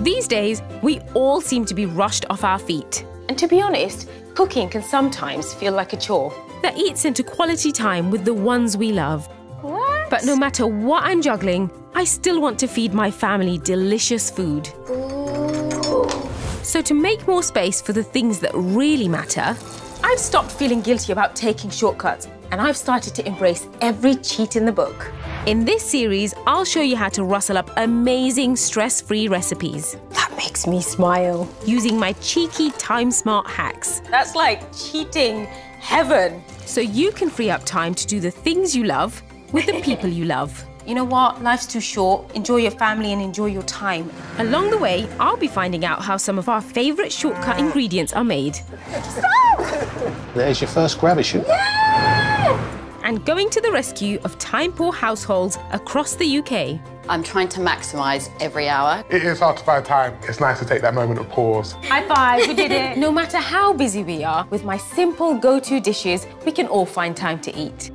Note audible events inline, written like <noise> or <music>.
These days, we all seem to be rushed off our feet. And to be honest, cooking can sometimes feel like a chore. That eats into quality time with the ones we love. What? But no matter what I'm juggling, I still want to feed my family delicious food. So, to make more space for the things that really matter, I've stopped feeling guilty about taking shortcuts and I've started to embrace every cheat in the book. in this series, I'll show you how to rustle up amazing stress free recipes That makes me smile. using my cheeky time smart hacks That's like cheating heaven. so you can free up time to do the things you love with the <laughs> people you love. You know what? Life's too short. Enjoy your family and enjoy your time. Along the way, I'll be finding out how some of our favourite shortcut ingredients are made There's your first grabber shoot. and going to the rescue of time poor households across the UK. I'm trying to maximise every hour. It is hard to find time. It's nice to take that moment of pause. High five, we did it. <laughs> no matter how busy we are, with my simple go to dishes, we can all find time to eat.